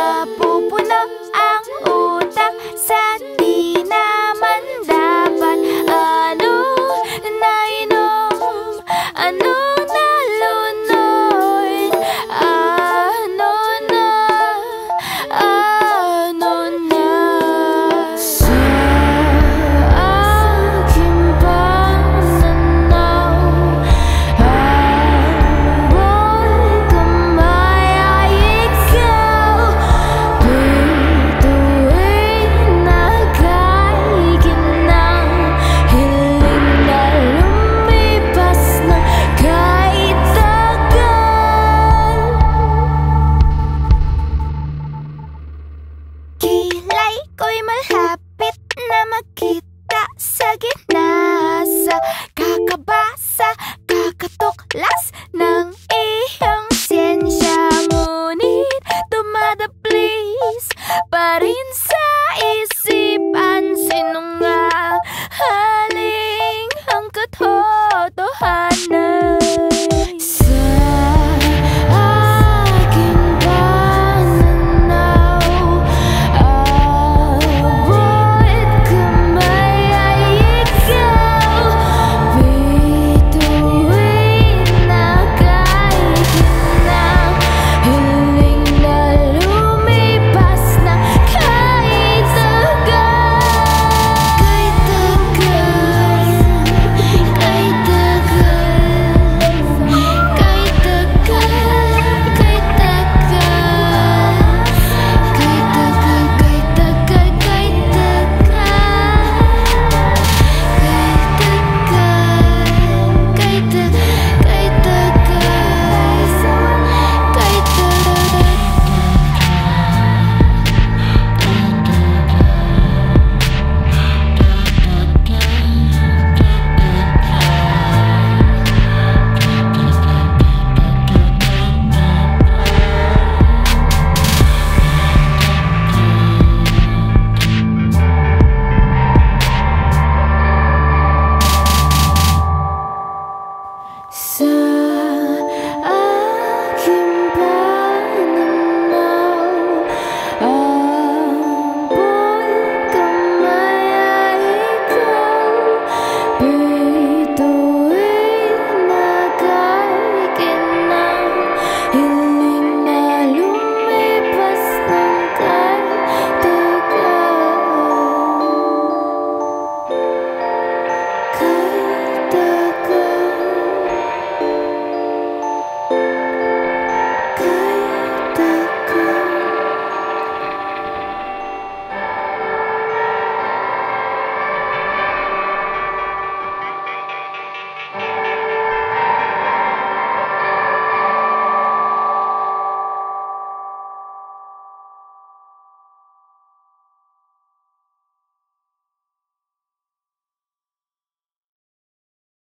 Singapore.